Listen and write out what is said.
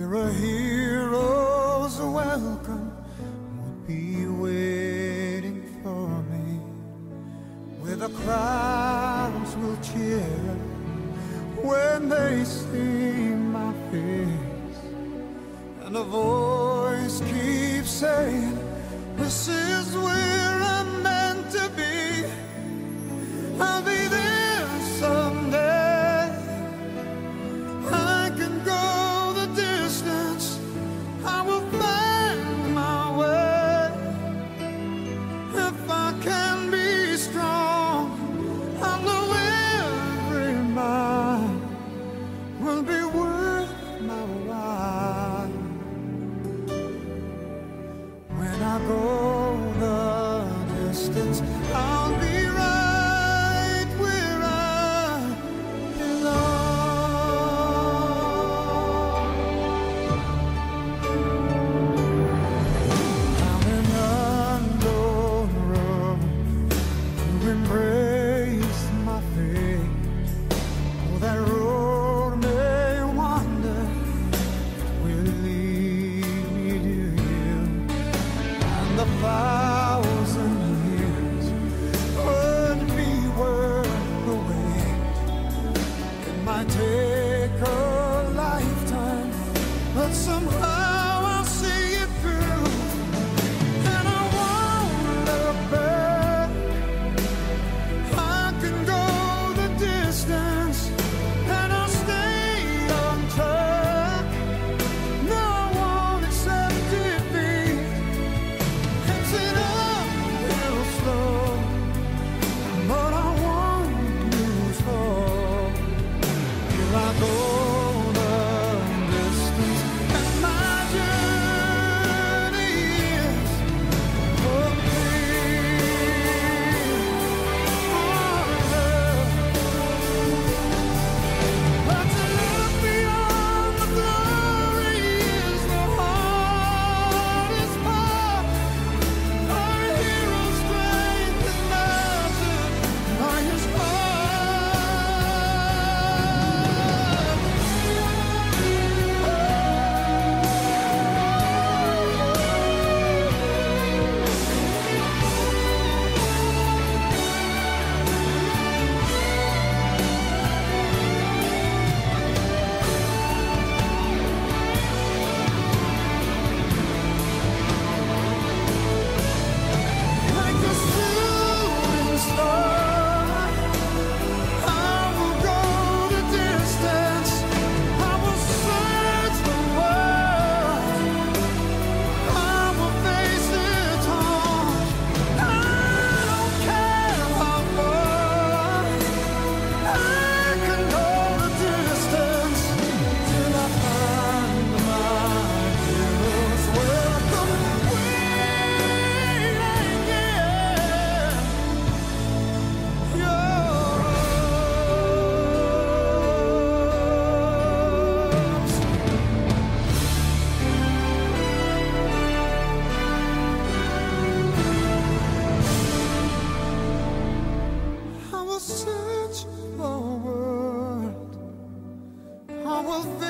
where a hero's welcome. Would be waiting for me, where the crowds will cheer when they see my face, and a voice keeps saying, This is where I'm meant to be. I'll be will be worth my while. When I go the distance I'll be my tail. those